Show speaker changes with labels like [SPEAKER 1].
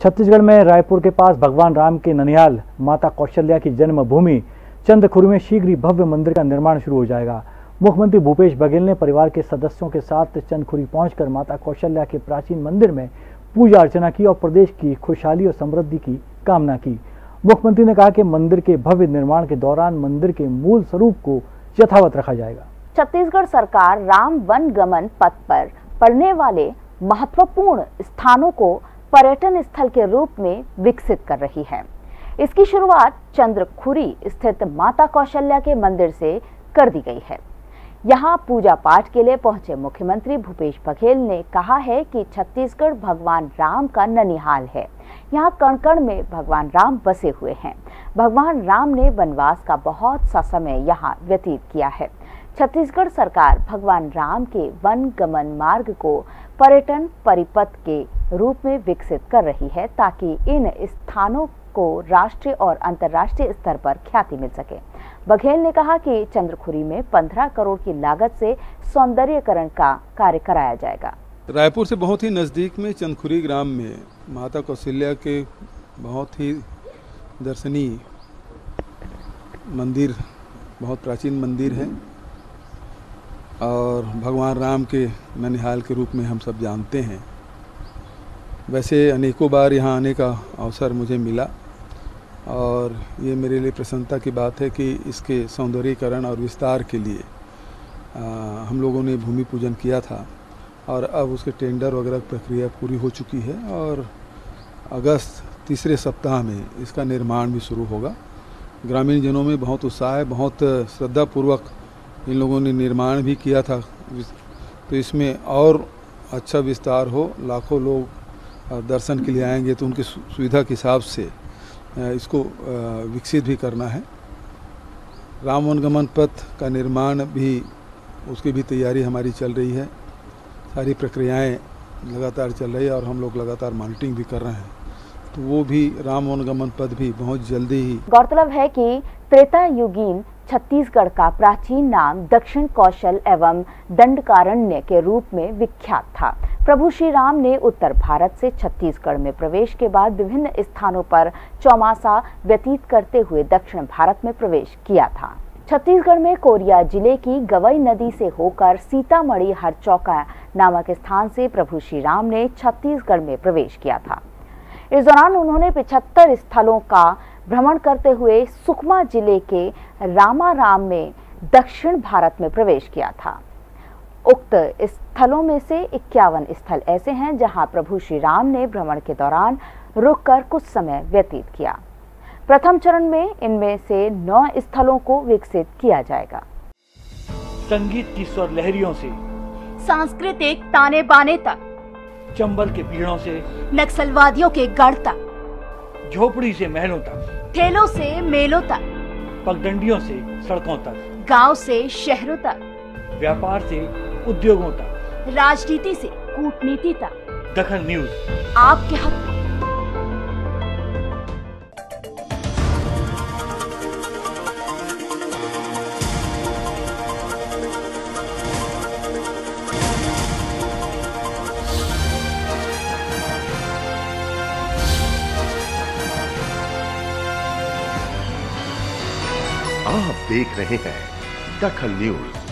[SPEAKER 1] छत्तीसगढ़ में रायपुर के पास भगवान राम के ननिहाल, माता कौशल्या की जन्मभूमि चंद्रखुरी में शीघ्र ही भव्य मंदिर का निर्माण शुरू हो जाएगा। मुख्यमंत्री भूपेश बघेल ने परिवार के सदस्यों के साथ चंदखुरी पहुंचकर माता कौशल्या के प्राचीन मंदिर में पूजा अर्चना की और प्रदेश की खुशहाली और समृद्धि की कामना की। मुख्यमंत्री ने कहा कि मंदिर के भव्य निर्माण के दौरान मंदिर के मूल स्वरूप को यथावत रखा जाएगा।
[SPEAKER 2] छत्तीसगढ़ सरकार राम वन गमन पथ पर पड़ने वाले महत्वपूर्ण स्थानों को पर्यटन स्थल के रूप में विकसित कर रही है। इसकी शुरुआत चंद्रखुरी स्थित माता कौशल्या के मंदिर से कर दी गई है। यहाँ पूजा पाठ के लिए पहुँचे मुख्यमंत्री भूपेश बघेल ने कहा है कि छत्तीसगढ़ भगवान राम का ननिहाल है। यहाँ कण कण में भगवान राम बसे हुए हैं। भगवान राम ने वनवास का बहुत सा समय यहाँ व्यतीत किया है। छत्तीसगढ़ सरकार भगवान राम के वन गमन मार्ग को पर्यटन परिपथ के रूप में विकसित कर रही है ताकि इन स्थानों को राष्ट्रीय और अंतर्राष्ट्रीय स्तर पर ख्याति मिल सके। बघेल ने कहा कि चंद्रखुरी में 15 करोड़ की लागत से सौंदर्यकरण का कार्य कराया जाएगा।
[SPEAKER 3] रायपुर से बहुत ही नज़दीक में चंदखुरी ग्राम में माता कौशल्या के बहुत ही दर्शनीय मंदिर, बहुत प्राचीन मंदिर है और भगवान राम के ननिहाल के रूप में हम सब जानते हैं। वैसे अनेकों बार यहाँ आने का अवसर मुझे मिला और ये मेरे लिए प्रसन्नता की बात है कि इसके सौंदर्यीकरण और विस्तार के लिए आ, हम लोगों ने भूमि पूजन किया था और अब उसके टेंडर वगैरह प्रक्रिया पूरी हो चुकी है और अगस्त तीसरे सप्ताह में इसका निर्माण भी शुरू होगा। ग्रामीण जनों में बहुत उत्साह है बहुत श्रद्धापूर्वक इन लोगों ने निर्माण भी किया था। तो इसमें और अच्छा विस्तार हो लाखों लोग दर्शन के लिए आएँगे तो उनकी सुविधा के हिसाब से इसको विकसित भी करना है। राम वनगमन पथ का निर्माण भी, उसकी भी तैयारी हमारी चल रही है। सारी प्रक्रियाएँ लगातार चल रही है और हम लोग लगातार मॉनिटरिंग भी कर रहे हैं। तो वो भी राम वनगमन पथ भी बहुत जल्दी ही
[SPEAKER 2] गौरतलब है कि त्रेता युगीन छत्तीसगढ़ का प्राचीन नाम दक्षिण कौशल एवं दंडकारण्य के रूप में विख्यात था। प्रभु श्री राम ने उत्तर भारत से छत्तीसगढ़ में प्रवेश के बाद विभिन्न स्थानों पर चौमासा व्यतीत करते हुए दक्षिण भारत में प्रवेश किया था। छत्तीसगढ़ में कोरिया ज़िले की गवई नदी से होकर सीतामढ़ी हरचौका नामक स्थान से प्रभु श्री राम ने छत्तीसगढ़ में प्रवेश किया था। इस दौरान उन्होंने पिछहत्तर स्थलों का भ्रमण करते हुए सुकमा ज़िले के रामाराम में दक्षिण भारत में प्रवेश किया था। उक्त स्थलों में से इक्यावन स्थल ऐसे हैं जहाँ प्रभु श्री राम ने भ्रमण के दौरान रुककर कुछ समय व्यतीत किया। प्रथम चरण में इनमें से नौ स्थलों को विकसित किया जाएगा।
[SPEAKER 1] संगीत की स्वर लहरियों से
[SPEAKER 4] सांस्कृतिक ताने बाने तक
[SPEAKER 1] चंबल के पीड़ों से
[SPEAKER 4] नक्सलवादियों के गढ़ तक
[SPEAKER 1] झोपड़ी से महलों तक
[SPEAKER 4] ठेलों से मेलों तक
[SPEAKER 1] पगडंडियों से सड़कों तक
[SPEAKER 4] गाँव से शहरों तक
[SPEAKER 1] व्यापार से उद्योगों तक।
[SPEAKER 4] राजनीति से कूटनीति तक।
[SPEAKER 1] दखन न्यूज़।
[SPEAKER 4] आपके हक
[SPEAKER 5] आप देख रहे हैं दखल न्यूज़।